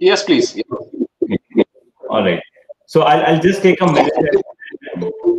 Yes, please. All right. So I'll, I'll just take a minute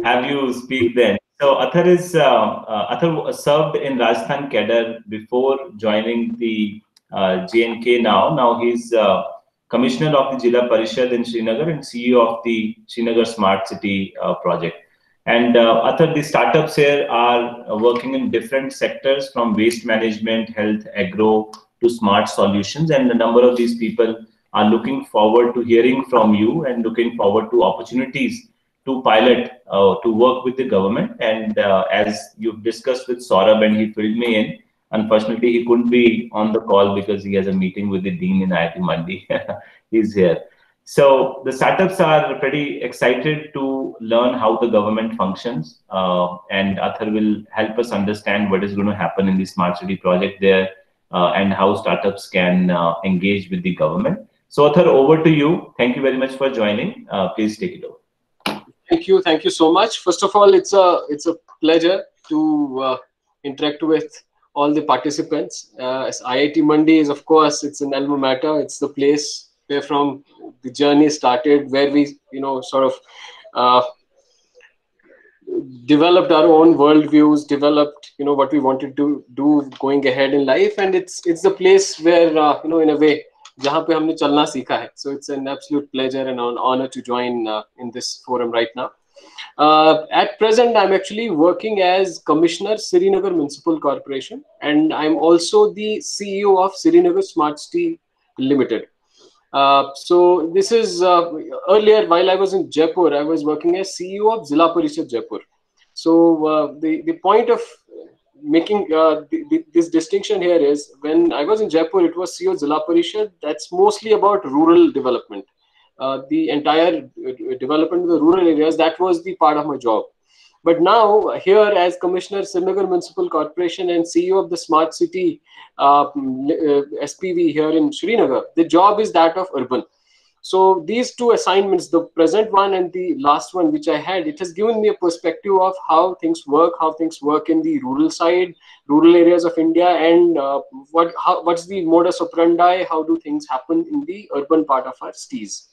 have you speak then. So Athar is uh, uh, Athar served in Rajasthan Cadre before joining the uh, J&K now. Now he's uh, commissioner of the Jila Parishad in Srinagar and CEO of the Srinagar Smart City uh, project. And uh, Athar, the startups here are uh, working in different sectors from waste management, health, agro to smart solutions. And a number of these people are looking forward to hearing from you and looking forward to opportunities to pilot, uh, to work with the government. And uh, as you've discussed with Saurabh and he filled me in, unfortunately he couldn't be on the call because he has a meeting with the dean in IIT Mandi. He's here. So the startups are pretty excited to learn how the government functions, uh, and Athar will help us understand what is going to happen in the smart city project there, uh, and how startups can uh, engage with the government. So Athar, over to you. Thank you very much for joining. Uh, please take it over. Thank you, thank you so much. First of all, it's a it's a pleasure to uh, interact with all the participants. Uh, as IIT Mandi is, of course, it's an alma mater. It's the place where from the journey started, where we, you know, sort of uh, developed our own worldviews, developed, you know, what we wanted to do going ahead in life, and it's it's the place where, uh, you know, in a way, जहाँ पे हमने चलना सीखा है so it's an absolute pleasure and honour to join in this forum right now Uh, at present, I'm actually working as Commissioner Srinagar Municipal Corporation, and I'm also the CEO of Srinagar Smart City Limited. Uh, so this is uh, earlier while I was in Jaipur, I was working as CEO of Zila Parishad Jaipur. So uh, the the point of making uh, the, the, this distinction here is when I was in Jaipur, it was CEO Zilla Parishad. That's mostly about rural development. Uh, the entire development of the rural areas, that was the part of my job. But now, here as Commissioner Srinagar Municipal Corporation and CEO of the Smart City uh, SPV here in Srinagar, the job is that of urban. So these two assignments, the present one and the last one which I had, it has given me a perspective of how things work, how things work in the rural side, rural areas of India, and uh, what how, what's the modus operandi, how do things happen in the urban part of our cities.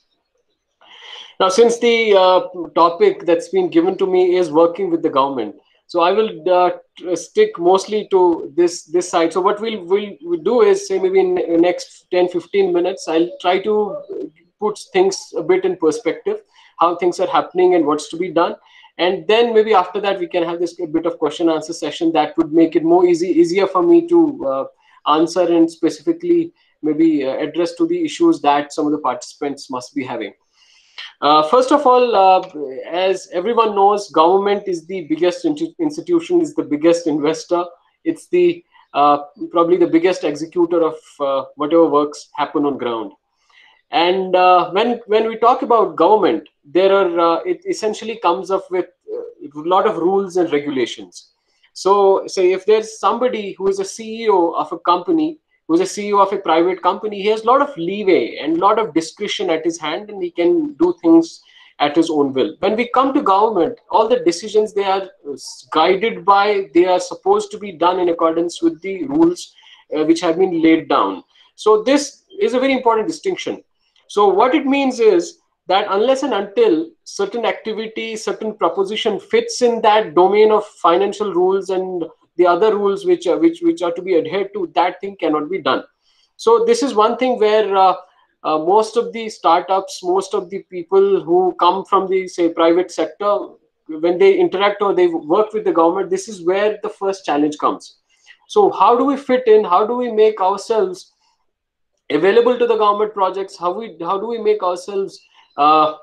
Now, since the uh, topic that's been given to me is working with the government, so I will uh, stick mostly to this this side. So what we'll, we'll, we'll do is say maybe in the next 10, 15 minutes, I'll try to put things a bit in perspective, how things are happening and what's to be done. And then maybe after that, we can have this bit of question answer session that would make it more easy, easier for me to uh, answer and specifically maybe uh, address to the issues that some of the participants must be having. Uh, first of all, uh, as everyone knows, government is the biggest institution, is the biggest investor. It's the uh, probably the biggest executor of uh, whatever works happen on ground. And uh, when when we talk about government, there are uh, it essentially comes up with a lot of rules and regulations. So, say if there's somebody who is a CEO of a company who's a CEO of a private company, he has a lot of leeway and a lot of discretion at his hand, and he can do things at his own will. When we come to government, all the decisions they are guided by, they are supposed to be done in accordance with the rules uh, which have been laid down. So this is a very important distinction. So what it means is that unless and until certain activity, certain proposition fits in that domain of financial rules and the other rules which are, which which are to be adhered to that thing cannot be done. So this is one thing where uh, uh, most of the startups most of the people who come from the say private sector when they interact or they work with the government this is where the first challenge comes. So how do we fit in? How do we make ourselves available to the government projects how we how do we make ourselves uh,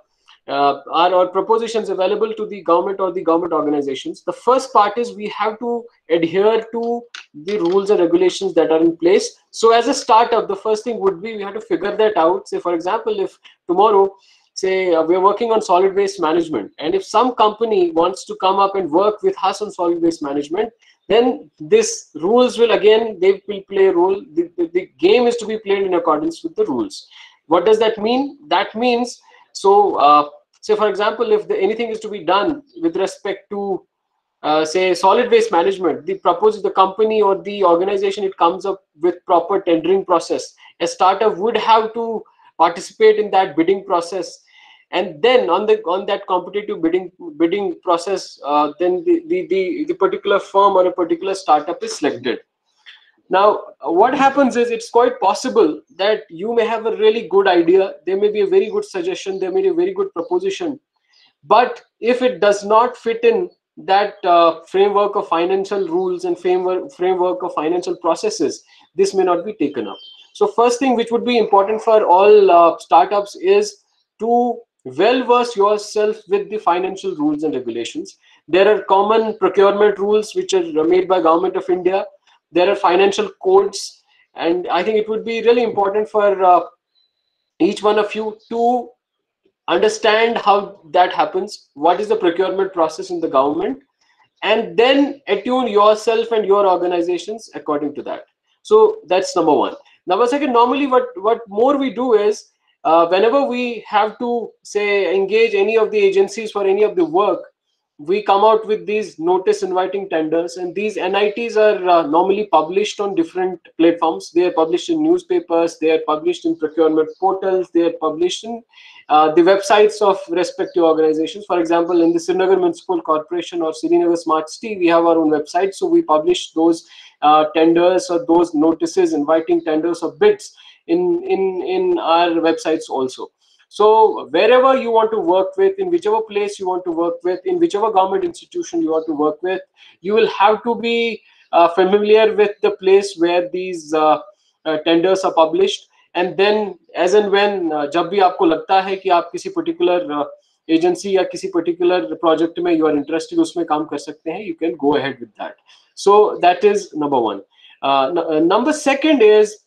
uh, are our propositions available to the government or the government organizations. The first part is we have to adhere to the rules and regulations that are in place. So as a startup, the first thing would be we have to figure that out. Say, for example, if tomorrow, say uh, we're working on solid waste management, and if some company wants to come up and work with us on solid waste management, then this rules will again, they will play a role. The, the, the game is to be played in accordance with the rules. What does that mean? That means so, uh, say for example, if the, anything is to be done with respect to, uh, say, solid waste management, the proposed the company or the organization it comes up with proper tendering process. A startup would have to participate in that bidding process and then on the on that competitive bidding bidding process uh, then the, the, the the particular firm or a particular startup is selected. Now what happens is it's quite possible that you may have a really good idea there may be a very good suggestion there may be a very good proposition but if it does not fit in that uh, framework of financial rules and framework framework of financial processes this may not be taken up. So first thing which would be important for all uh, startups is to well verse yourself with the financial rules and regulations. There are common procurement rules which are made by government of india. There are financial codes. And i think it would be really important for uh, each one of you to understand how that happens what is the procurement process in the government and then attune yourself and your organizations according to that. So that's number one. Number second normally what what more we do is uh, whenever we have to say engage any of the agencies for any of the work we come out with these notice inviting tenders. And these nits are uh, normally published on different platforms. They are published in newspapers. They are published in procurement portals. They are published in uh, the websites of respective organizations. For example in the srinagar municipal corporation or srinagar smart city we have our own website. So we publish those uh, tenders or those notices inviting tenders or bids in in in our websites also so wherever you want to work with, in whichever place you want to work with, in whichever government institution you want to work with, you will have to be uh, familiar with the place where these uh, uh, tenders are published. And then as and when uh, जब भी आपको लगता है कि आप किसी particular agency या किसी particular project में you are interested उसमें काम कर सकते हैं, you can go ahead with that. So that is number one. Uh, number second is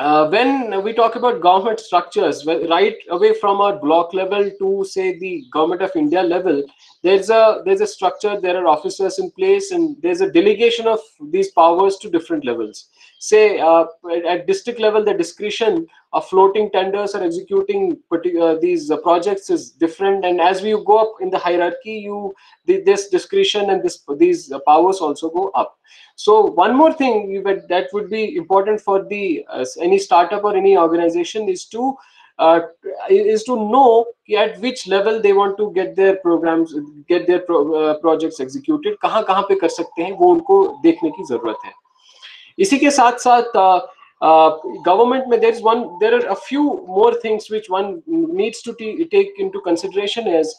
uh, when we talk about government structures, right away from our block level to say the government of India level, there's a there's a structure. There are officers in place, and there's a delegation of these powers to different levels. Say uh, at district level, the discretion of floating tenders or executing uh, these projects is different, and as we go up in the hierarchy, you this discretion and this these powers also go up So one more thing that would be important for the uh, any startup or any organization is to uh, is to know at which level they want to get their programs, get their pro, uh, projects executed. कहाँ कहाँ पे कर सकते हैं वो उनको देखने की जरूरत है इसी के साथ साथ government में there is one there are a few more things which one needs to take into consideration is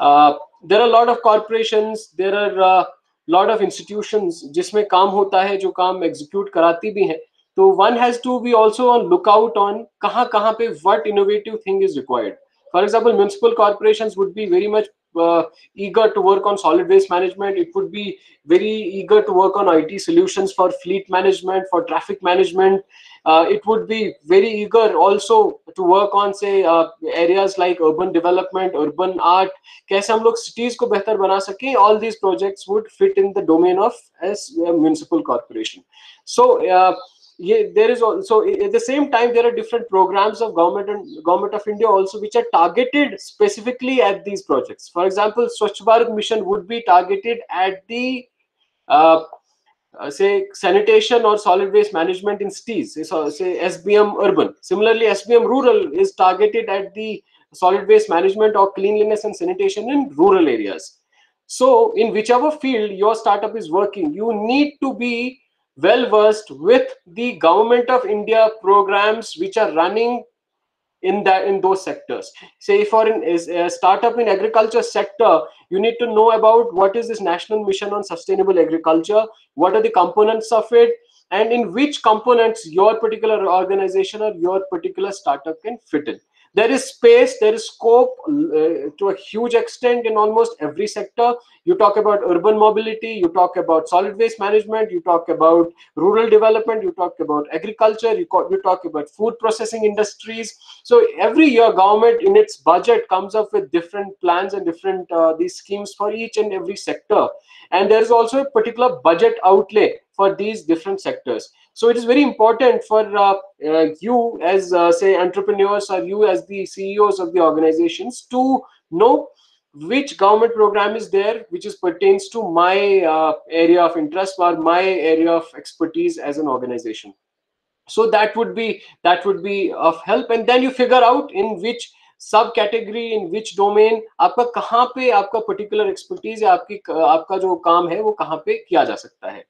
uh, there are a lot of corporations there are uh, lot of institutions जिसमें काम होता है जो काम execute कराती भी हैं तो one has to be also on look out on कहाँ कहाँ पे what innovative thing is required for example municipal corporation would be very much uh, eager to work on solid waste management it would be very eager to work on it solutions for fleet management for traffic management uh, it would be very eager also to work on say uh, areas like urban development urban art. kaise hum log cities ko behtar bana sake all these projects would fit in the domain of as a municipal corporation. So uh, yeah, there is also at the same time there are different programs of government and government of India also which are targeted specifically at these projects. For example, Swachh Bharat mission would be targeted at the uh, uh, say sanitation or solid waste management in cities. So say SBM urban. Similarly, SBM rural is targeted at the solid waste management or cleanliness and sanitation in rural areas. So in whichever field your startup is working, you need to be well versed with the government of india programs which are running in that in those sectors. Say for an a startup in agriculture sector you need to know about what is this national mission on sustainable agriculture what are the components of it and in which components your particular organization or your particular startup can fit in there is space there is scope uh, to a huge extent in almost every sector. You talk about urban mobility you talk about solid waste management you talk about rural development you talk about agriculture you, you talk about food processing industries. So every year government in its budget comes up with different plans and different uh, these schemes for each and every sector. And there is also a particular budget outlay for these different sectors so it is very important for uh, uh, you as uh, say entrepreneurs or you as the ceos of the organizations to know which government program is there which is pertains to my uh, area of interest or my area of expertise as an organization so that would be that would be of help and then you figure out in which सब category इन विच domain आपका कहाँ पे आपका particular expertise या आपकी आपका जो काम है वो कहाँ पे किया जा सकता है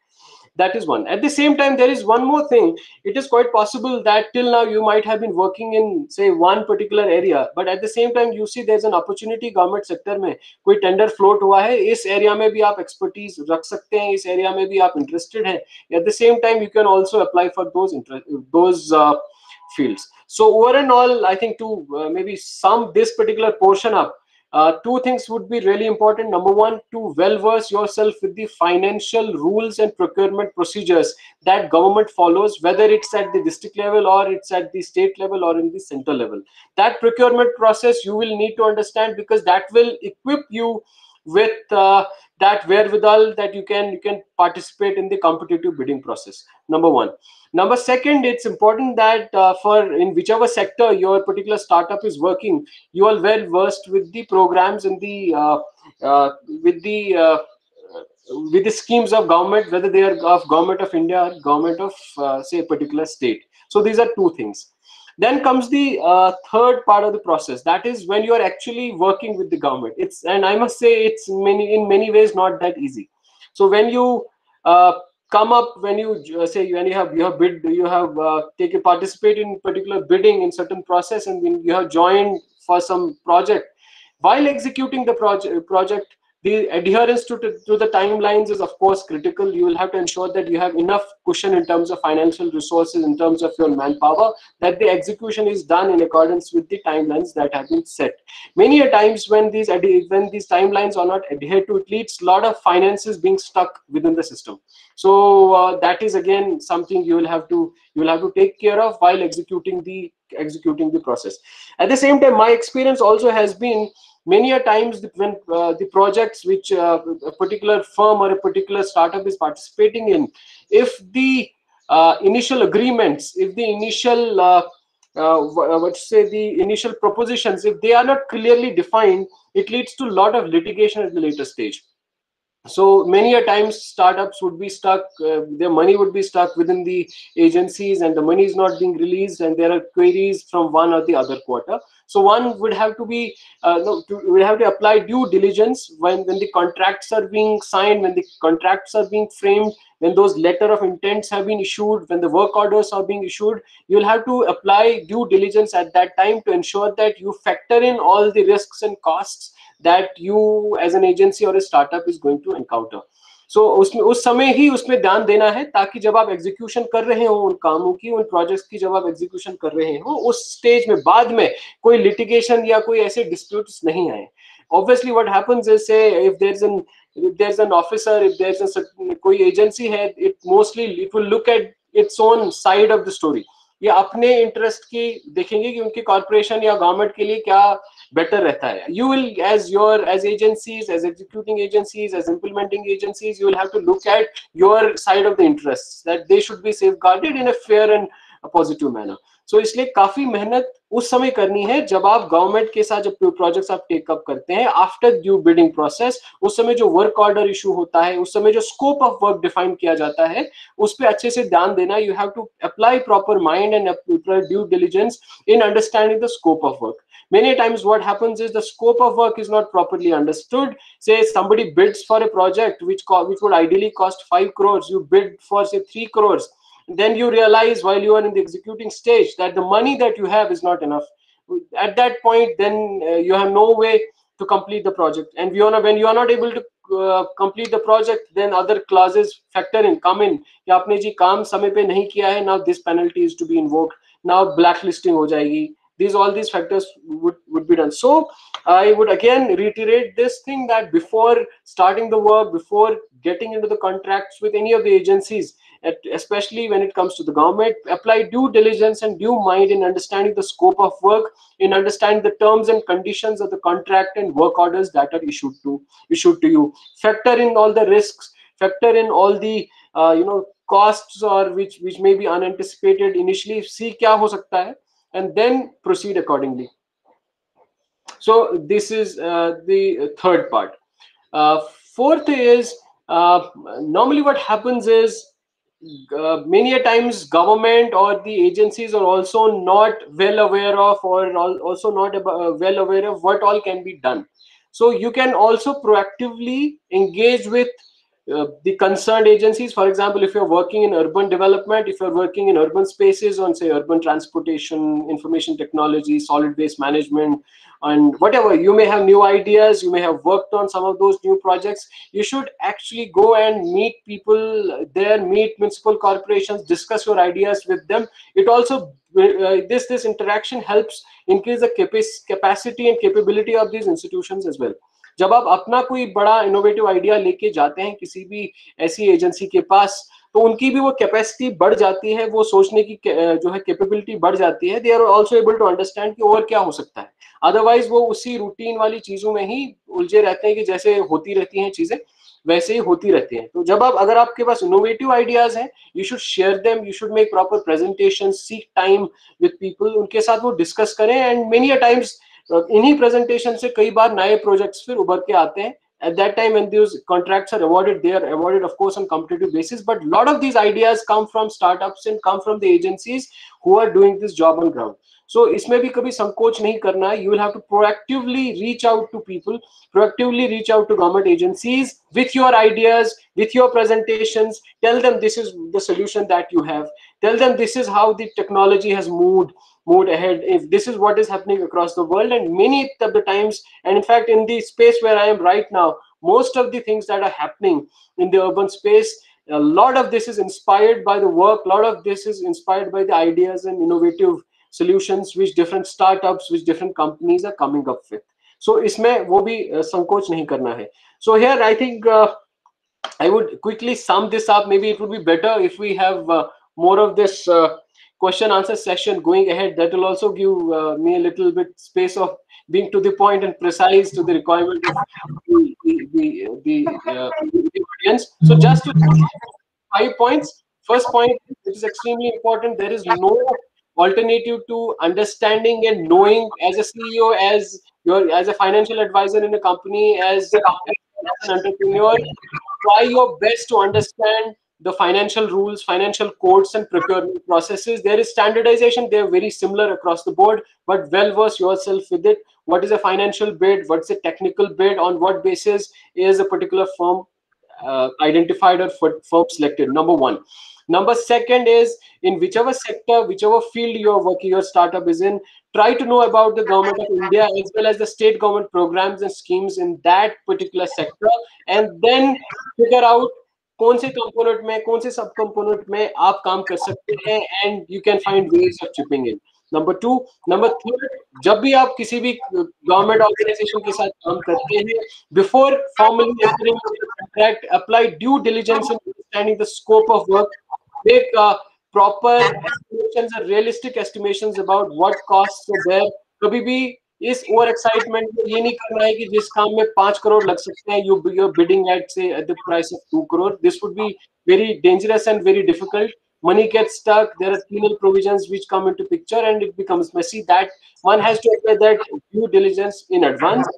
that is one. At the same time there is one more thing. It is quite possible that till now you might have been working in say one particular area but at the same time you see there's an opportunity government sector mein koi tender float hua hai is area mein bhi aap expertise rakh sakte hain is area mein bhi aap interested hain at the same time you can also apply for those those uh, fields. So over and all i think to uh, maybe sum this particular portion up uh, two things would be really important. Number one to well verse yourself with the financial rules and procurement procedures that government follows whether it's at the district level or it's at the state level or in the central level. That procurement process you will need to understand because that will equip you with uh, that wherewithal that you can you can participate in the competitive bidding process number one. Number second it's important that uh, for in whichever sector your particular startup is working you are well versed with the programs and the uh, uh, with the uh, with the schemes of government whether they are of government of india or government of uh, say a particular state. So these are two things then comes the uh, third part of the process. That is when you are actually working with the government. It's and i must say it's many in many ways not that easy. So when you uh, come up when you uh, say when you have you have bid you have uh, taken participate in particular bidding in certain process and when you have joined for some project while executing the project project the adherence to, to, to, the timelines is of course critical. You will have to ensure that you have enough cushion in terms of financial resources in terms of your manpower that the execution is done in accordance with the timelines that have been set. Many a times when these when these timelines are not adhered to it leads a lot of finances being stuck within the system. So uh, that is again something you will have to you will have to take care of while executing the executing the process. At the same time my experience also has been many a times when uh, the projects which uh, a particular firm or a particular startup is participating in if the uh, initial agreements if the initial uh, uh, uh, what say the initial propositions if they are not clearly defined it leads to a lot of litigation at the later stage so many a times startups would be stuck uh, their money would be stuck within the agencies and the money is not being released and there are queries from one or the other quarter. So one would have to be uh, no, to, would have to apply due diligence when when the contracts are being signed when the contracts are being framed when those letter of intents have been issued when the work orders are being issued. You'll have to apply due diligence at that time to ensure that you factor in all the risks and costs that you as an agency or a startup is going to encounter so so, उसमें उस समय ही उसमें ध्यान देना है ताकि जब आप एग्जीक्यूशन कर रहे हो उन कामों की उन प्रोजेक्ट्स की जब आप एग्जीक्यूशन कर रहे हो उस स्टेज में बाद में कोई लिटिगेशन या कोई ऐसे डिस्प्यूट्स नहीं आए obviously what happens is say if there's an if there's an officer if there's a कोई एजेंसी है it mostly it will look at its own side of the story ये अपने इंटरेस्ट की देखेंगे कि उनकी कॉर्पोरेशन या गवर्नमेंट के लिए क्या बेटर रहता है। You will as your as agencies as executing agencies as implementing agencies you will have to look at your side of the interest that they should be safeguarded in a fair and positive manner so इसलिए काफ़ी मेहनत उस समय करनी है, जब आप government के साथ, जब प्रोजेक्ट्स आप टेकअप करते हैं आफ्टर ड्यू बिडिंग प्रोसेस उस समय जो वर्क ऑर्डर इशू होता है, उस समय जो स्कोप ऑफ़ वर्क डिफाइन किया जाता है, उस पर अच्छे से ध्यान देना you have to apply proper mind and due diligence in understanding the scope of work many times what happens is the scope of work is not properly understood say somebody bids for a project which which would ideally cost 5 crores you bid for say 3 crores then you realize while you are in the executing stage that the money that you have is not enough at that point then uh, you have no way to complete the project and we are, when you are not able to uh, complete the project then other clauses factor in come in कि आपने जी काम समय पे नहीं किया है now this penalty is to be invoked now blacklisting हो जाएगी these all these factors would would be done. So i would again reiterate this thing that before starting the work before getting into the contracts with any of the agencies especially when it comes to the government apply due diligence and due mind in understanding the scope of work in understanding the terms and conditions of the contract and work orders that are issued to issued to you. Factor in all the risks factor in all the uh, you know costs or which which may be unanticipated initially see kya ho sakta hai and then proceed accordingly. So this is uh, the third part. Uh, fourth is uh, normally what happens is uh, many a times government or the agencies are also not well aware of or also not uh, well aware of what all can be done so you can also proactively engage with uh, the concerned agencies for example if you're working in urban development if you're working in urban spaces on say urban transportation information technology solid waste management and whatever you may have new ideas you may have worked on some of those new projects you should actually go and meet people there meet municipal corporations discuss your ideas with them. It also uh, this this interaction helps increase the capacity and capability of these institutions as well जब आप अपना कोई बड़ा innovative idea लेके जाते हैं किसी भी ऐसी एजेंसी के पास तो उनकी भी वो कैपेसिटी बढ़ जाती है, वो सोचने की जो है कैपेबिलिटी बढ़ जाती है। They are also able to understand कि और क्या हो सकता है। अदरवाइज़ वो उसी रूटीन वाली चीज़ों में ही उलझे रहते हैं कि जैसे होती रहती हैं चीज़ें, वैसे ही होती रहती हैं। तो जब आप, अगर आपके पास इनोवेटिव आइडियाज़ हैं you should share them you should make proper presentation seek time with people उनके साथ वो डिस्कस करें। एंड मेनी अ टाइम्स इन्हीं प्रेजेंटेशन से कई बार नए प्रोजेक्ट्स फिर उभर के आते हैं at that time when these contracts are awarded they are awarded of course on competitive basis but a lot of these ideas come from startups and come from the agencies who are doing this job on ground so इसमें भी कभी संकोच नहीं करना है you will have to proactively reach out to people proactively reach out to government agencies with your ideas with your presentations tell them this is the solution that you have tell them this is how the technology has moved moved ahead. If this is what is happening across the world and many of the times and in fact in the space where i am right now most of the things that are happening in the urban space a lot of this is inspired by the work a lot of this is inspired by the ideas and innovative solutions which different startups which different companies are coming up with. So isme wo bhi sankoch nahi karna hai so here i think uh, i would quickly sum this up. Maybe it would be better if we have uh, more of this uh, question answer session going ahead that will also give uh, me a little bit space of being to the point and precise to the requirement of the, the, the, the, uh, the audience. So just to five points. First point, which is extremely important, there is no alternative to understanding and knowing as a CEO, as your as a financial advisor in a company, as, as an entrepreneur, try your best to understand the financial rules, financial codes, and procurement processes. There is standardization. They're very similar across the board, but well verse yourself with it. What is a financial bid? What's a technical bid? On what basis is a particular firm uh, identified or firm selected? Number one. Number second is in whichever sector, whichever field you're working, your startup is in, try to know about the government of India as well as the state government programs and schemes in that particular sector, and then figure out कौन से component में, कौन से सब component में आप काम कर सकते हैं and you can find ways of chipping in number two number third जब भी आप किसी भी गवर्नमेंट ऑर्गेनाइजेशन के साथ काम करते हैं before formally contract apply due diligence in understanding the scope of work make proper estimations and realistic estimations about what costs are there. कभी भी इस ओवर एक्साइटमेंट में ये नहीं करना है कि जिस काम में पांच करोड़ लग सकते हैं you your bidding at say at the price of two crore this would be very dangerous and very difficult money gets stuck there are penal provisions which come into picture and it becomes messy that one has to apply that due diligence in advance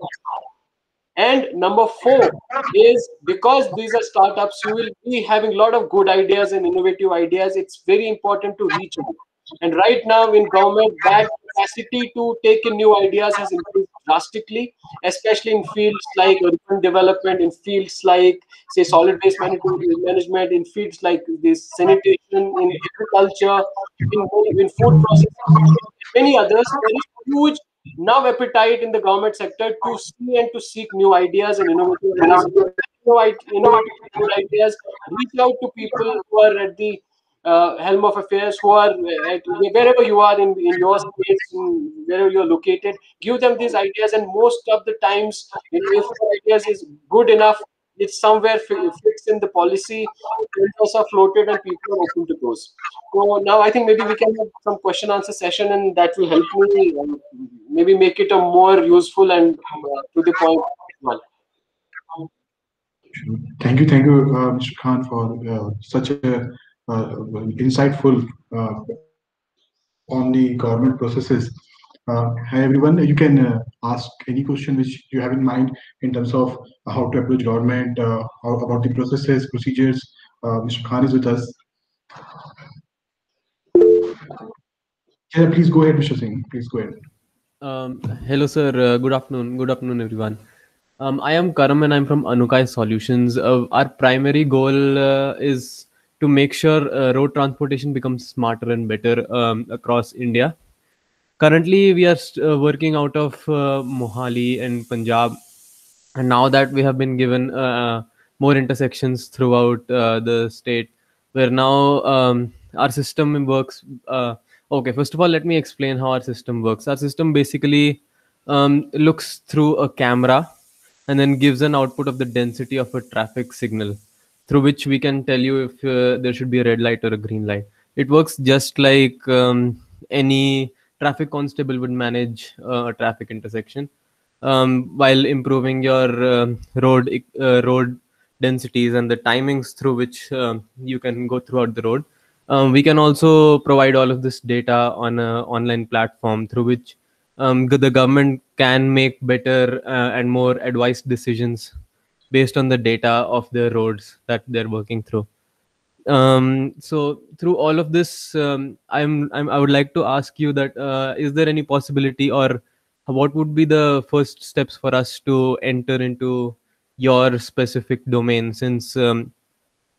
and number four is because these are startups you will be having a lot of good ideas and innovative ideas it's very important to reach out and right now in government, that capacity to take in new ideas has improved drastically, especially in fields like urban development, in fields like, say, solid waste management, in fields like this sanitation, in agriculture, in, in food processing, many others. There is huge now appetite in the government sector to see and to seek new ideas and innovative ideas. Innovative ideas. Reach out to people who are at the helm of affairs who are uh, wherever you are in, in your space, wherever you're located, give them these ideas. And most of the times, if the ideas is good enough, it's somewhere fixed in the policy, tenders are floated and people are open to those. So now I think maybe we can have some question answer session and that will help me um, maybe make it a more useful and uh, to the point one. Thank you, thank you, uh, Mr. Khan, for uh, such a uh, uh, insightful uh, on the government processes. Uh, hi everyone, you can ask any question which you have in mind in terms of how to approach government, how, about the processes, procedures. Mr. Khan is with us. Yeah, please go ahead, Mr. Singh. Please go ahead. Um, hello, sir. Uh, good afternoon. Good afternoon, everyone. Um, I am Karam and I'm from Anukai Solutions. Uh, our primary goal uh, is to make sure uh, road transportation becomes smarter and better um, across India. Currently, we are st- uh, working out of uh, Mohali and Punjab, and now that we have been given uh, more intersections throughout uh, the state, where now um, our system works. Uh, okay, first of all, let me explain how our system works. Our system basically um, looks through a camera and then gives an output of the density of a traffic signal through which we can tell you if uh, there should be a red light or a green light. It works just like um, any traffic constable would manage uh, a traffic intersection um, while improving your um road uh, road densities and the timings through which um, you can go throughout the road. Um, we can also provide all of this data on an online platform through which um, the the government can make better uh, and more advised decisions based on the data of the roads that they're working through. Um, so through all of this, um, I'm, I'm I would like to ask you that uh, is there any possibility or what would be the first steps for us to enter into your specific domain since um,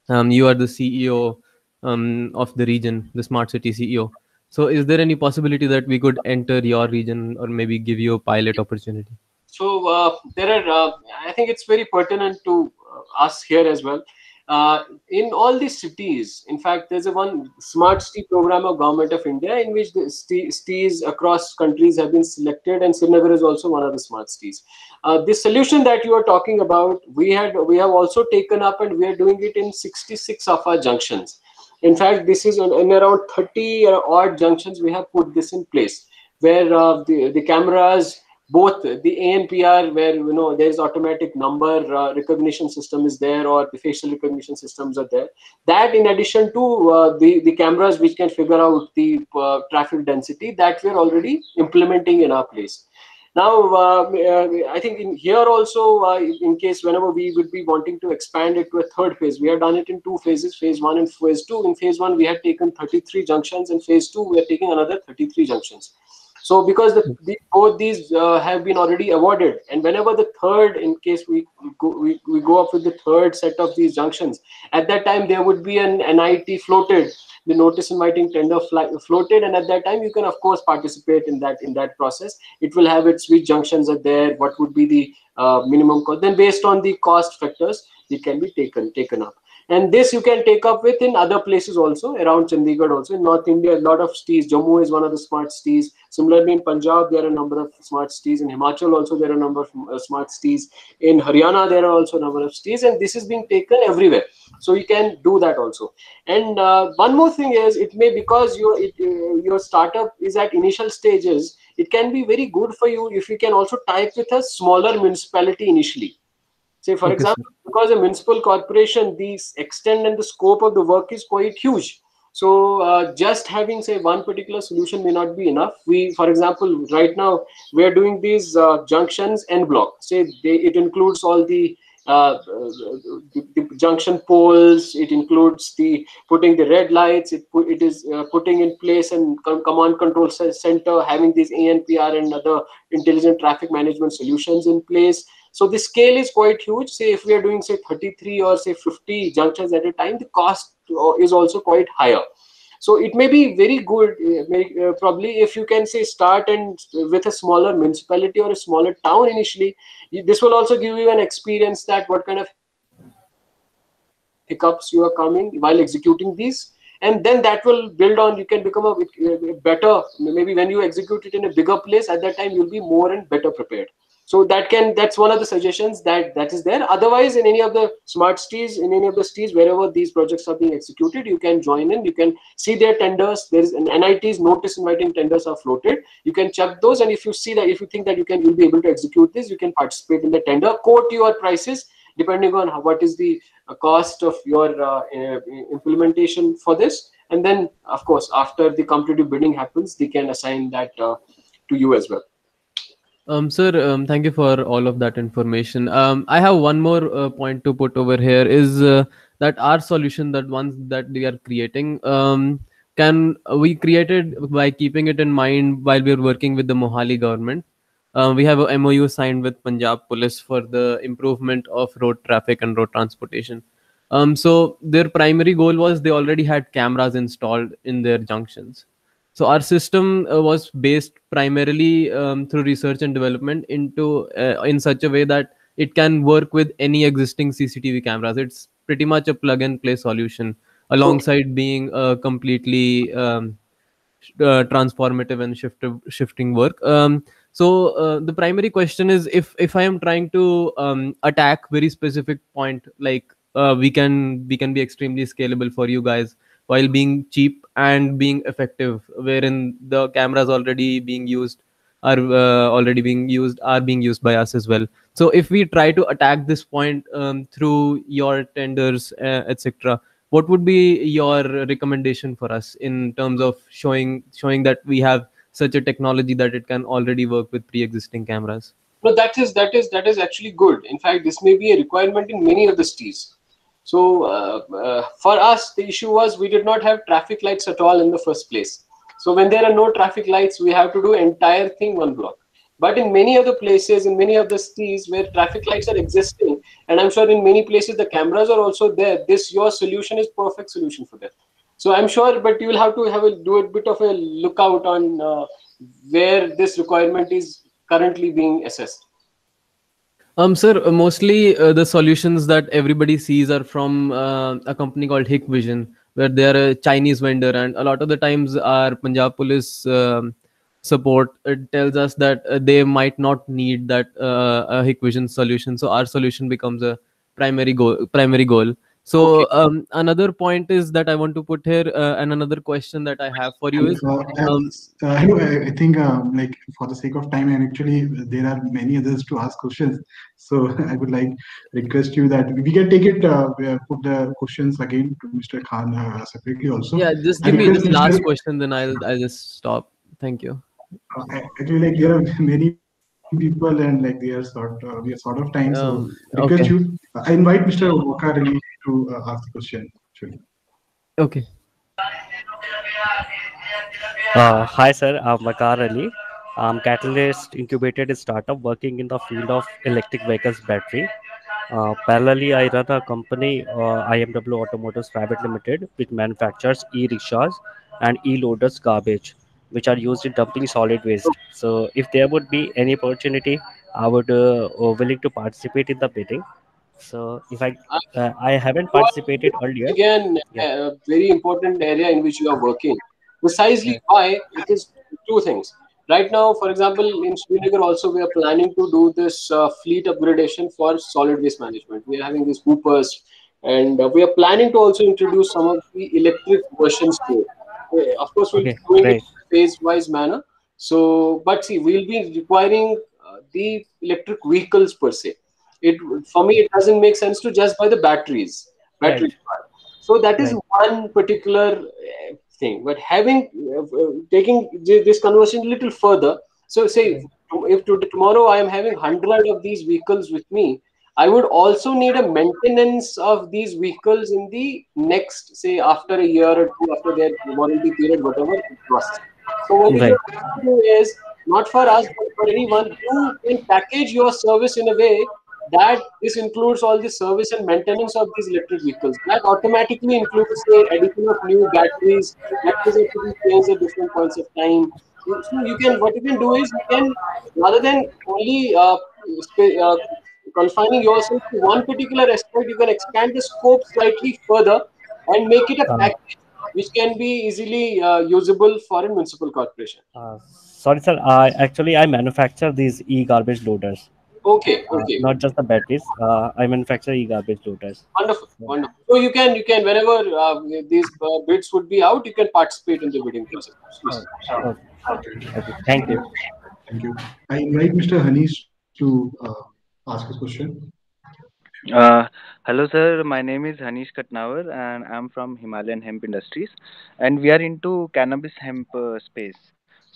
um, you are the CEO um, of the region, the smart city CEO. So, is there any possibility that we could enter your region or maybe give you a pilot opportunity? So uh, there are, uh, I think it's very pertinent to uh, us here as well. Uh, in all these cities, in fact, there's a one smart city program of government of India in which the cities across countries have been selected, and Srinagar is also one of the smart cities. Uh, this solution that you are talking about, we had we have also taken up, and we are doing it in 66 of our junctions. In fact, this is in, in around 30 odd junctions we have put this in place, where uh, the the cameras both the ANPR, where you know there's automatic number uh, recognition system is there, or the facial recognition systems are there. That, in addition to uh, the the cameras which can figure out the uh, traffic density, that we're already implementing in our place. Now, uh, I think in here also, uh, in case whenever we would be wanting to expand it to a third phase, we have done it in two phases, phase one and phase two. In phase one, we had taken 33 junctions. In phase two, we are taking another 33 junctions. So because the, the, both these uh, have been already awarded, and whenever the third, in case we go, we, we go up with the third set of these junctions, at that time there would be an NIT floated, the notice inviting tender fly, floated, and at that time you can of course participate in that in that process. It will have its which junctions are there, what would be the uh, minimum cost. Then based on the cost factors, it can be taken taken up and this you can take up with in other places also around chandigarh also. In north india a lot of cities jammu is one of the smart cities similarly in punjab there are a number of smart cities in himachal also there are a number of uh, smart cities in haryana there are also a number of cities and this is being taken everywhere. So you can do that also. And uh, one more thing is it may because your it, uh, your startup is at initial stages it can be very good for you if you can also type with a smaller municipality initially Say, for Okay, example, because a municipal corporation, the extent and the scope of the work is quite huge. So uh, just having say one particular solution may not be enough. We, for example, right now we are doing these uh, junctions en block. Say they, it includes all the, uh, the, the junction poles. It includes the putting the red lights. It put, it is uh, putting in place and command control center, having these ANPR and other intelligent traffic management solutions in place so the scale is quite huge. Say if we are doing say 33 or say 50 junctions at a time, the cost uh, is also quite higher. So it may be very good, uh, uh, probably if you can say start and with a smaller municipality or a smaller town initially. This will also give you an experience that what kind of hiccups you are coming while executing these and then that will build on you can become a, a better maybe when you execute it in a bigger place at that time you'll be more and better prepared so that can that's one of the suggestions that that is there. Otherwise in any of the smart cities in any of the cities wherever these projects are being executed you can join in. You can see their tenders. There is an nit's notice inviting tenders are floated. You can check those and if you see that if you think that you can you'll be able to execute this you can participate in the tender. Quote your prices depending on how, what is the uh, cost of your uh, uh, implementation for this. And then of course after the competitive bidding happens they can assign that uh, to you as well Um, sir, um, thank you for all of that information. Um, I have one more uh, point to put over here is uh, that our solution, that ones that we are creating, um, can we created by keeping it in mind while we are working with the Mohali government. Uh, we have a MOU signed with Punjab Police for the improvement of road traffic and road transportation. Um, so their primary goal was they already had cameras installed in their junctions. So our system uh, was based primarily um, through research and development into uh, in such a way that it can work with any existing CCTV cameras. It's pretty much a plug and play solution alongside being a completely um, uh, transformative and shift shifting work. Um, so uh, the primary question is if if I am trying to um, attack very specific point like uh, we can we can be extremely scalable for you guys while being cheap and being effective wherein the cameras already being used are uh, already being used are being used by us as well. So if we try to attack this point um, through your tenders uh, etc what would be your recommendation for us in terms of showing showing that we have such a technology that it can already work with pre-existing cameras? No that is that is that is actually good. In fact this may be a requirement in many of the cities so uh, uh, for us, the issue was we did not have traffic lights at all in the first place. So when there are no traffic lights, we have to do entire thing one block. But in many other places, in many of the cities where traffic lights are existing, and I'm sure in many places the cameras are also there, this your solution is perfect solution for that. So I'm sure, but you will have to have a do a bit of a lookout on uh, where this requirement is currently being assessed. Um, sir, uh, mostly uh, the solutions that everybody sees are from uh, a company called Hikvision, where they are a Chinese vendor, and a lot of the times our Punjab Police um, support it tells us that uh, they might not need that uh, Hikvision solution. So our solution becomes a primary goal. Primary goal. So okay. um, another point is that I want to put here, uh, and another question that I have for you is, uh, um, uh, I, I think um, like for the sake of time, and actually there are many others to ask questions. So I would like request you that we can take it, uh, put the questions again to Mr. Khan uh, separately also. Yeah, just give me this last question, then I'll I'll just stop. Thank you. Uh, actually, like there are many people and like they are sort we are sort of time. Um, so because okay. you, I invite Mr. Wakar to uh, ask the question. Actually. Okay. Uh, hi, sir. I'm Makar Ali. I'm Catalyst incubated startup working in the field of electric vehicles battery. Uh, parallelly, I run a company, uh, IMW Automotives Private Limited, which manufactures e-rickshaws and e-loaders garbage which are used in dumping solid waste. So if there would be any opportunity, I would uh, uh willing to participate in the bidding. So if I uh, I haven't participated earlier. Again, yeah. a very important area in which you are working. Precisely yeah. why it is two things. Right now, for example, in Srinagar also we are planning to do this uh, fleet upgradation for solid waste management. We are having these hoopers, and uh, we are planning to also introduce some of the electric versions to it. Uh, of course, we'll okay, be doing it phase wise manner. So, but see, we'll be requiring uh, the electric vehicles per se. It for me, it doesn't make sense to just buy the batteries. Battery. Right. So that is right. one particular uh, thing. But having uh, taking this conversion a little further. So say right. if to, tomorrow I am having hundred of these vehicles with me, I would also need a maintenance of these vehicles in the next, say, after a year or two, after their warranty period, whatever it costs. So what right. you have to do is not for us, but for anyone, you can package your service in a way that this includes all the service and maintenance of these electric vehicles. That automatically includes, the addition of new batteries, batteries have to be changed at different points of time. So you can, what you can do is you can, rather than only uh, uh, confining yourself to one particular aspect, you can expand the scope slightly further and make it a package which can be easily uh, usable for a municipal corporation. Uh, sorry, sir. I actually I manufacture these e-garbage loaders. Okay, uh, okay. not just the batteries. Uh, I manufacture e-garbage loaders. Wonderful, wonderful. So you can you can whenever uh, these bids would be out, you can participate in the bidding process. Okay. Okay. okay. Thank you. Thank you. I invite Mr. Hanish to ask his question. Uh, hello, sir. My name is Hanish Katnawar, and I'm from Himalayan Hemp Industries, and we are into cannabis hemp uh, space.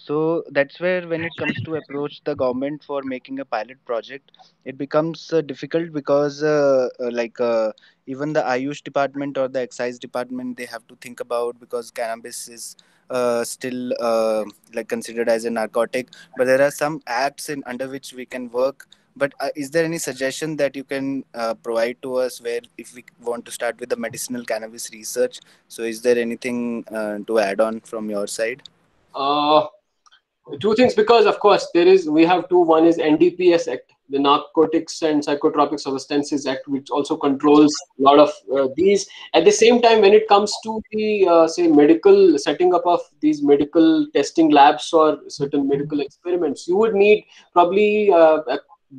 So that's where when it comes to approach the government for making a pilot project it becomes uh, difficult because uh, uh, like uh, even the ayush department or the excise department they have to think about because cannabis is uh, still uh, like considered as a narcotic. But there are some acts in under which we can work. But is there any suggestion that you can provide to us where if we want to start with the medicinal cannabis research? So is there anything to add on from your side? Uh, two things because of course there is we have two. One is ndps act the narcotics and psychotropic substances act which also controls a lot of uh, these. At the same time when it comes to the uh, say medical setting up of these medical testing labs or certain medical experiments you would need probably uh,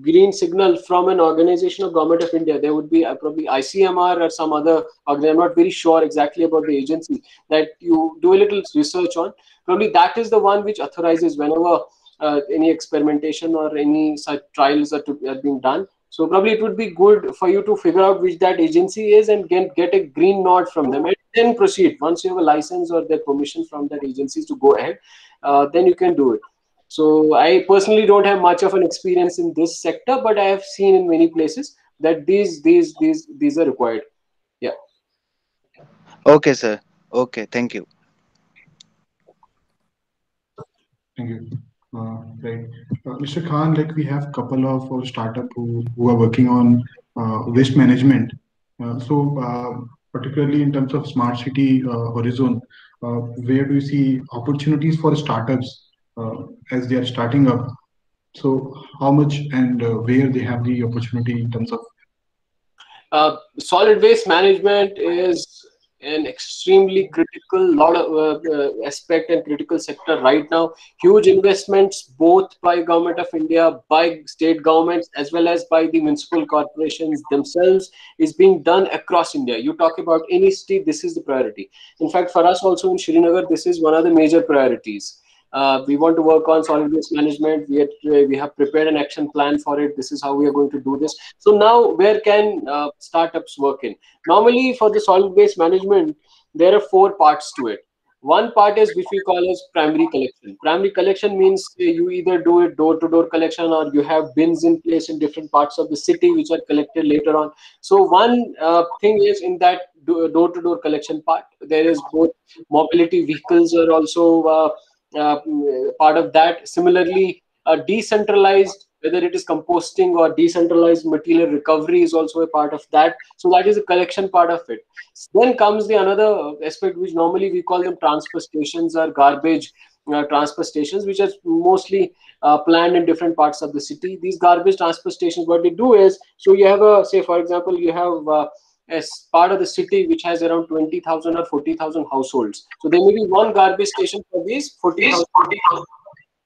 green signal from an organization of government of india. There would be uh, probably icmr or some other i'm not very sure exactly about the agency that you do a little research on. Probably that is the one which authorizes whenever uh, any experimentation or any such trials are, to, are being done. So probably it would be good for you to figure out which that agency is and get, get a green nod from them and then proceed. Once you have a license or their permission from that agency to go ahead uh, then you can do it so i personally don't have much of an experience in this sector but i have seen in many places that these these these these are required yeah okay sir okay thank you Thank you. Uh, right. Uh, Mr. Khan, like we have a couple of uh, startup who, who are working on uh, waste management. Uh, so uh, particularly in terms of smart city uh, horizon, uh, where do you see opportunities for startups as they are starting up? So how much and uh, where they have the opportunity in terms of? Uh, solid waste management is an extremely critical lot of uh, uh, aspect and critical sector right now. Huge investments both by government of india by state governments as well as by the municipal corporations themselves is being done across india. You talk about any state this is the priority. In fact for us also in srinagar this is one of the major priorities uh, we want to work on solid waste management. We, had, we have prepared an action plan for it. This is how we are going to do this. So now where can uh, startups work in? Normally for the solid waste management there are four parts to it. One part is which we call as primary collection. Primary collection means uh, you either do it door to door collection or you have bins in place in different parts of the city which are collected later on. So one uh, thing is in that door to door collection part there is both mobility vehicles are also uh, uh, part of that. Similarly, uh, decentralized, whether it is composting or decentralized material recovery is also a part of that. So that is a collection part of it. Then comes the another aspect which normally we call them transfer stations or garbage uh, transfer stations, which are mostly uh, planned in different parts of the city. These garbage transfer stations, what they do is, so you have a, say, for example, you have uh, as part of the city which has around 20,000 or 40,000 households. So there may be one garbage station for these 40,000.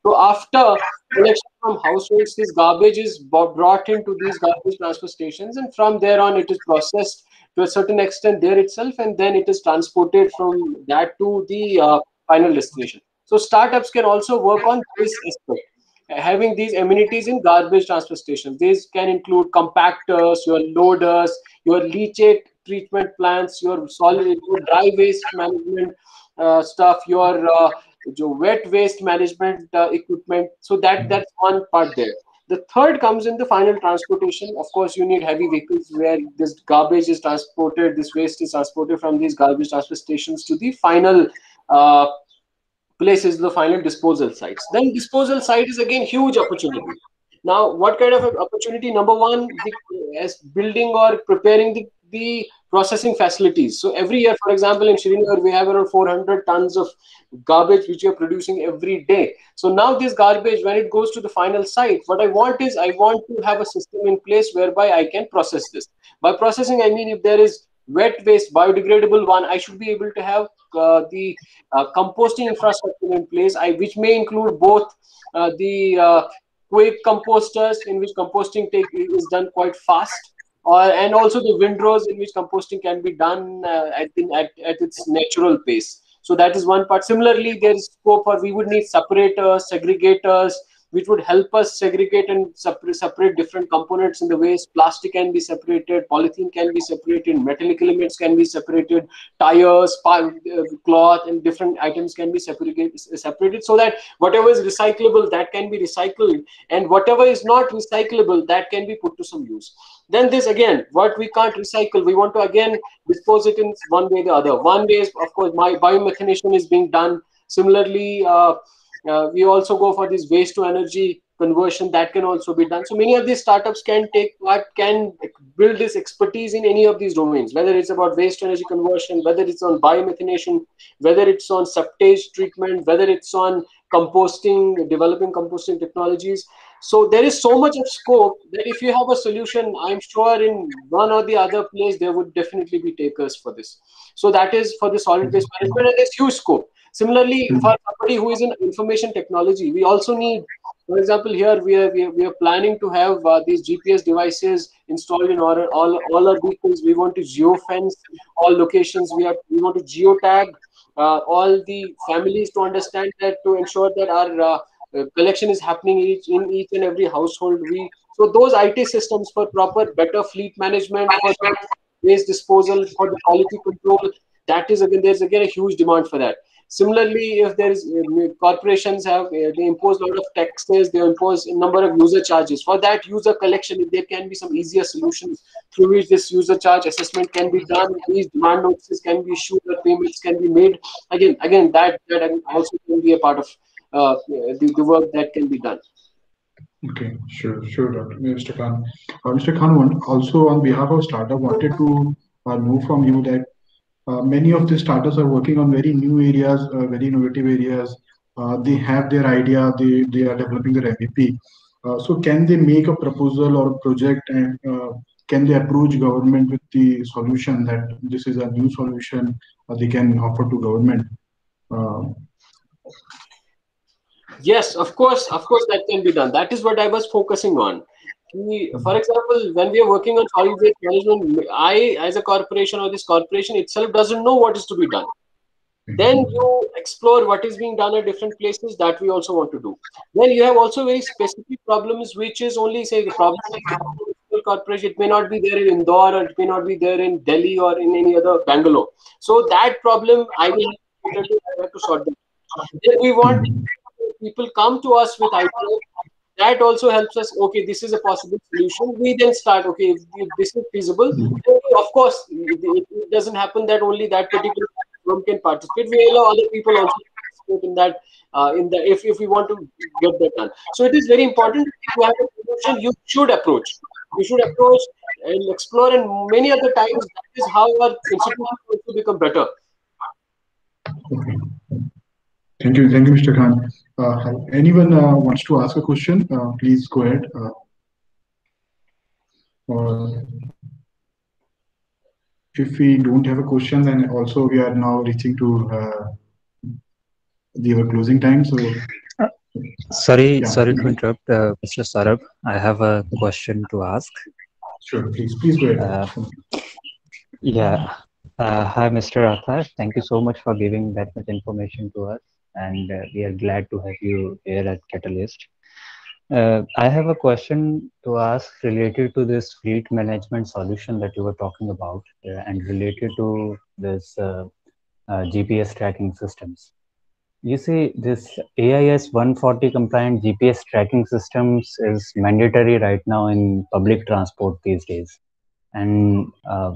So after collection from households, this garbage is brought into these garbage transfer stations, and from there on, it is processed to a certain extent there itself, and then it is transported from that to the uh, final destination. So startups can also work on this aspect having these amenities in garbage transfer stations. These can include compactors, your loaders, your leachate treatment plants, your solid, your dry waste management uh, stuff, your uh, your wet waste management uh, equipment. So that that's one part there. The third comes in the final transportation. Of course, you need heavy vehicles where this garbage is transported, this waste is transported from these garbage transfer stations to the final uh, places the final disposal sites. Then disposal site is again huge opportunity. Now, what kind of opportunity? Number one, the, as building or preparing the, the processing facilities. So every year, for example, in Srinagar, we have around 400 tons of garbage which we are producing every day. So now this garbage, when it goes to the final site, what I want is I want to have a system in place whereby I can process this. By processing, I mean if there is wet waste, biodegradable one, I should be able to have uh, the uh, composting infrastructure in place, I, which may include both uh, the uh, quick composters in which composting take, is done quite fast, or and also the windrows in which composting can be done uh, at, at, at its natural pace. So that is one part. Similarly, there is scope for we would need separators, segregators, which would help us segregate and separate, different components in the waste. Plastic can be separated, polythene can be separated, metallic elements can be separated, tires, uh, cloth, and different items can be separated, separated so that whatever is recyclable, that can be recycled, and whatever is not recyclable, that can be put to some use. Then this again, what we can't recycle, we want to again dispose it in one way or the other. One way is, of course, my biomethanation is being done. Similarly, uh, uh, we also go for this waste to energy conversion that can also be done. So many of these startups can take part, can build this expertise in any of these domains, whether it's about waste to energy conversion, whether it's on biomethanation, whether it's on septage treatment, whether it's on composting, developing composting technologies. So there is so much of scope that if you have a solution, I'm sure in one or the other place, there would definitely be takers for this. So that is for the solid waste management, and there's huge scope. Similarly, for somebody who is in information technology, we also need, for example, here we are, we are, we are planning to have uh, these GPS devices installed in all, all, all our vehicles. We want to geofence all locations. We, are, we want to geotag uh, all the families to understand that to ensure that our uh, uh, collection is happening each in each and every household we so those it systems for proper better fleet management for waste disposal for the quality control that is again there's again a huge demand for that similarly if there is corporations have uh, they impose a lot of taxes they impose a number of user charges for that user collection there can be some easier solutions through which this user charge assessment can be done these demand notices can be issued or payments can be made again again that that also can be a part of uh, the, the work that can be done. Okay, sure, sure, Dr. Mr. Khan. Uh, Mr. Khan, also on behalf of startup, wanted to uh, know from you that Uh, many of the startups are working on very new areas, uh, very innovative areas. Uh, they have their idea, they, they are developing their MVP. Uh, so can they make a proposal or a project and uh, can they approach government with the solution that this is a new solution they can offer to government? yes of course of course that can be done that is what i was focusing on we, for example when we are working on solid waste management i as a corporation or this corporation itself doesn't know what is to be done. Mm-hmm. Then you explore what is being done at different places that we also want to do. Then you have also very specific problems which is only say the problem corporation. It may not be there in indore or it may not be there in delhi or in any other bangalore. So that problem i will have to sort them then we want people come to us with ideas that also helps us okay this is a possible solution. We then start okay if, if this is feasible mm-hmm. of course it, it, doesn't happen that only that particular firm can participate. We allow other people also to participate in that uh, in the if, if we want to get that done. So it is very important if you have a solution you should approach. You should approach and explore and many other times that is how our institutions also become better. Okay. Thank you, thank you, Mr. Khan. Uh, anyone uh, wants to ask a question? Uh, please go ahead. Uh, or if we don't have a question, then also we are now reaching to uh, the closing time. So, sorry, yeah. sorry to interrupt, uh, Mr. Sarab. I have a question to ask. Sure, please, please go ahead. yeah. hi, Mr. Athar. Thank you so much for giving that much information to us and uh, we are glad to have you here at Catalyst. Uh, I have a question to ask related to this fleet management solution that you were talking about uh, and related to this uh, uh, GPS tracking systems. You see, this AIS 140 compliant GPS tracking systems is mandatory right now in public transport these days. And uh,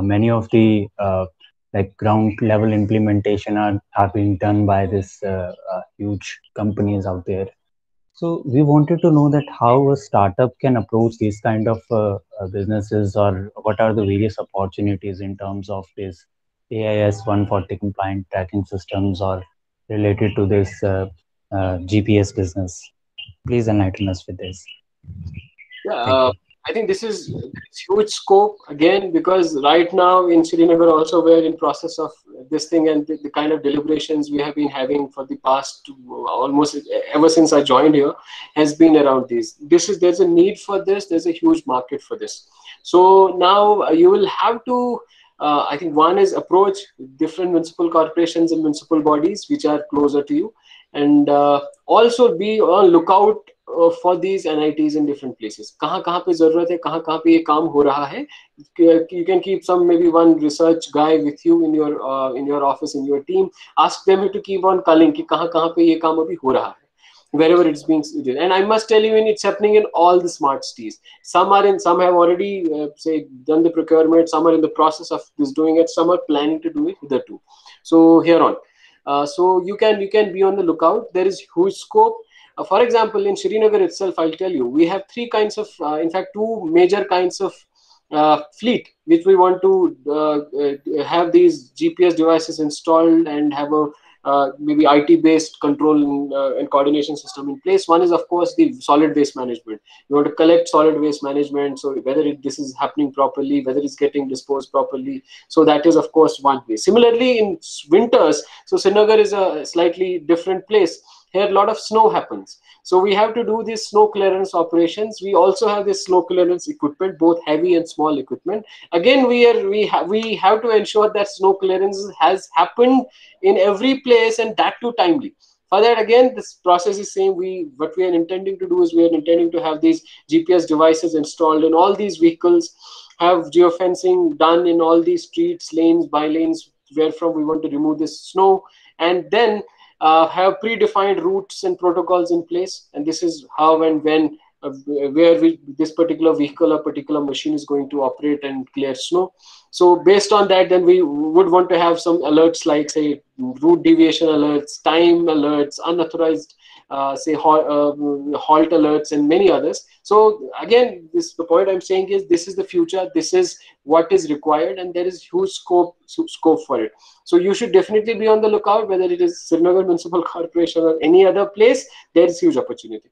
many of the like ground level implementation are, are being done by this uh, uh, huge companies out there. So we wanted to know that how a startup can approach these kind of uh, uh businesses or what are the various opportunities in terms of this ais 140 compliant tracking systems or related to this uh, uh, gps business. Please enlighten us with this. Yeah I think this is huge scope again because right now in Srinagar also we're in process of this thing and the, the, kind of deliberations we have been having for the past almost ever since I joined here has been around this. This is there's a need for this. There's a huge market for this. So now you will have to. Uh, I think one is approach different municipal corporations and municipal bodies which are closer to you and uh, also be on lookout uh, for these NITs in different places. कहाँ कहाँ पे जरूरत है कहाँ कहाँ पे ये काम हो रहा है you can keep some maybe one research guy with you in your uh, in your office in your team ask them to keep on calling कि कहाँ कहाँ पे ये काम अभी हो रहा है wherever it's being did. And I must tell you, it's happening in all the smart cities. Some are in, some have already uh, say done the procurement. Some are in the process of this doing it. Some are planning to do it hitherto. So here on, uh, so you can you can be on the lookout. There is huge scope. uh, for example, in Srinagar itself, I'll tell you, we have three kinds of, uh, in fact, two major kinds of uh, fleet which we want to uh, uh, have these GPS devices installed and have a uh, maybe IT based control uh, and coordination system in place. One is, of course, the solid waste management. You want to collect solid waste management, so whether it, this is happening properly, whether it's getting disposed properly. So that is, of course, one way. Similarly, in winters, so Srinagar is a slightly different place. Here, a lot of snow happens. So we have to do these snow clearance operations. We also have this snow clearance equipment, both heavy and small equipment. Again, we are we have we have to ensure that snow clearance has happened in every place and that too timely. For that, again, this process is same. We what we are intending to do is we are intending to have these GPS devices installed in all these vehicles, have geofencing done in all these streets, lanes, by lanes, where from we want to remove this snow, and then uh, have predefined routes and protocols in place. And this is how and when, uh, where we, this particular vehicle or particular machine is going to operate and clear snow. So based on that, then we would want to have some alerts like say route deviation alerts, time alerts, unauthorized say halt, uh, halt alerts and many others so again this the point i'm saying is this is the future this is what is required and there is huge scope scope for it so you should definitely be on the lookout whether it is srinagar municipal corporation or any other place there is huge opportunity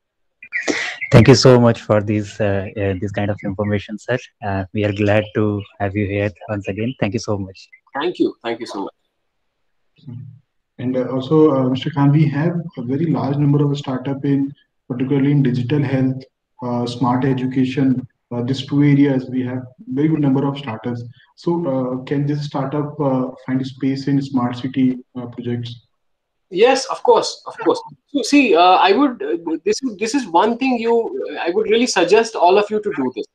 Thank you so much for these uh, uh, this kind of information, sir. Uh, we are glad to have you here once again. Thank you so much. Thank you. Thank you so much. And uh, also, uh, Mr. Khan, we have a very large number of startup in, particularly in digital health, uh, smart education. these two areas, we have very good number of startups. So, can this startup find space in smart city projects? yes of course of course so see uh, i would uh, this this is one thing you i would really suggest all of you to do this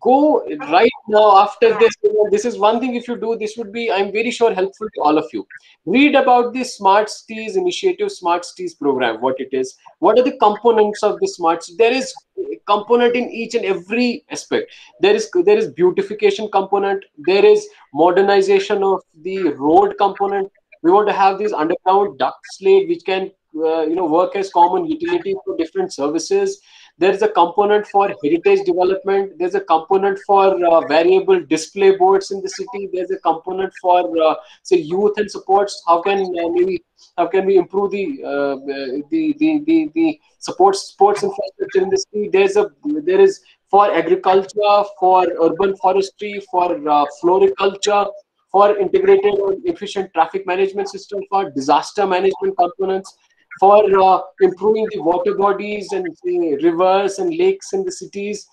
go right now after this this is one thing if you do this would be i'm very sure helpful to all of you. Read about the smart cities initiative smart cities program what it is. What are the components of the smart there is a component in each and every aspect. There is there is beautification component. There is modernization of the road component. We want to have these underground ducts laid which can uh, you know work as common utility for different services there's a component for heritage development there's a component for uh, variable display boards in the city there's a component for uh, say youth and supports. How can uh, maybe how can we improve the, uh, the, the the the support sports infrastructure in the city? There's a there is for agriculture for urban forestry for uh, floriculture for integrated and efficient traffic management system, for disaster management components, for uh, improving the water bodies and rivers and lakes in the cities,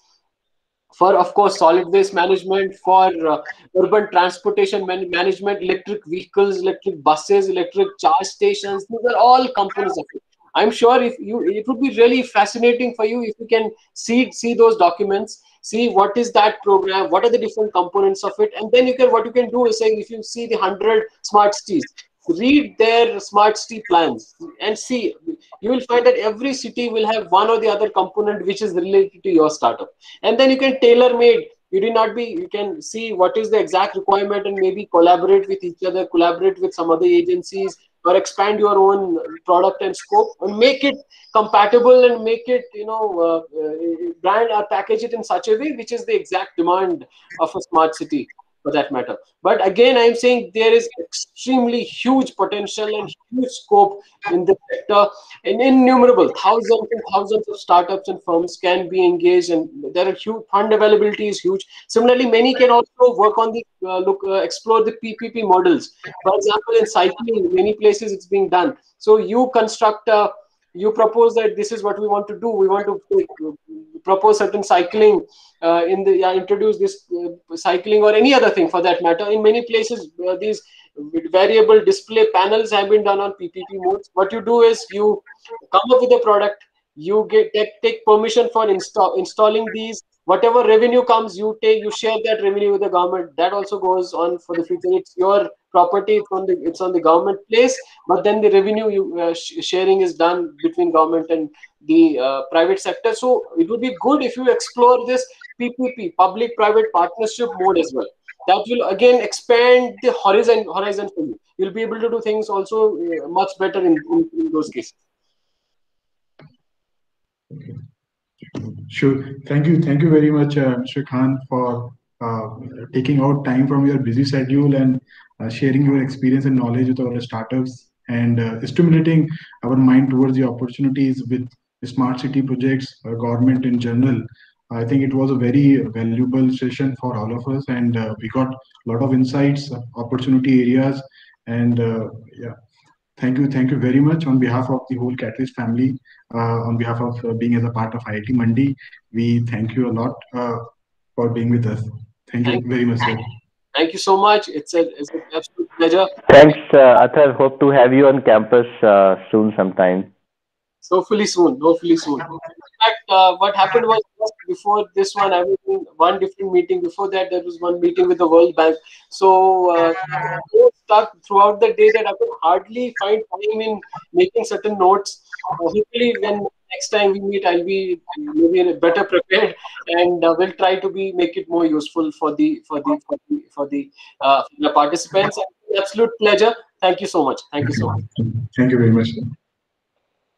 for of course solid waste management, for uh, urban transportation man management, electric vehicles, electric buses, electric charge stations. These are all components of it. I'm sure if you, it would be really fascinating for you if you can see see those documents see what is that program what are the different components of it and then you can what you can do is saying if you see the 100 smart cities read their smart city plans and see you will find that every city will have one or the other component which is related to your startup. And then you can tailor made you do not be you can see what is the exact requirement and maybe collaborate with each other collaborate with some other agencies or expand your own product and scope and make it compatible and make it you know uh, uh, brand or package it in such a way which is the exact demand of a smart city for that matter. But again, I'm saying there is extremely huge potential and huge scope in the sector. And innumerable thousands and thousands of startups and firms can be engaged, and there are huge fund availability is huge. Similarly, many can also work on the uh, look uh, explore the PPP models. For example, in cycling, many places it's being done. So you construct a you propose that this is what we want to do. We want to propose certain cycling uh, in the introduce this uh, cycling or any other thing for that matter. In many places, uh, these variable display panels have been done on PPP modes. What you do is you come up with a product, you get take, take permission for install installing these. Whatever revenue comes, you take you share that revenue with the government. That also goes on for the future. It's your property. It's on the it's on the government place, but then the revenue you uh, sh sharing is done between government and the uh, private sector. So it would be good if you explore this PPP, public-private partnership mode as well that will again expand the horizon horizon for you you'll be able to do things also uh, much better in, in, in, those cases sure thank you thank you very much uh, mr khan for uh, taking out time from your busy schedule and sharing your experience and knowledge with our startups and uh, stimulating our mind towards the opportunities with smart city projects uh, government in general I think it was a very valuable session for all of us, and uh, we got a lot of insights, opportunity areas, and uh, yeah, thank you, thank you very much on behalf of the whole Catalyst family, uh, on behalf of uh, being as a part of IIT Mandi. We thank you a lot uh, for being with us. Thank, thank you very much, sir. Thank you so much. It's a it's an absolute pleasure. Thanks, uh, Athar. Hope to have you on campus soon sometime. Hopefully soon. Hopefully soon. In fact, uh, what happened was before this one, I was in one different meeting. Before that, there was one meeting with the World Bank. So uh, I was stuck throughout the day that I could hardly find time in making certain notes. Uh, hopefully, when next time we meet, I'll be maybe better prepared, and uh, we'll try to be make it more useful for the for the for the for the, uh, for the participants. Absolute pleasure. Thank you so much. Thank you so much. Thank you very much.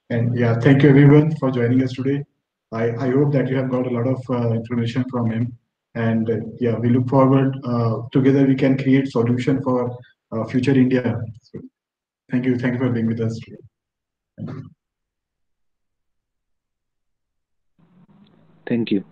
And yeah, thank you everyone for joining us today. I, I hope that you have got a lot of uh, information from him. And uh, yeah, we look forward uh, together we can create solution for uh, future India. So, thank you. Thank you for being with us today. Thank you.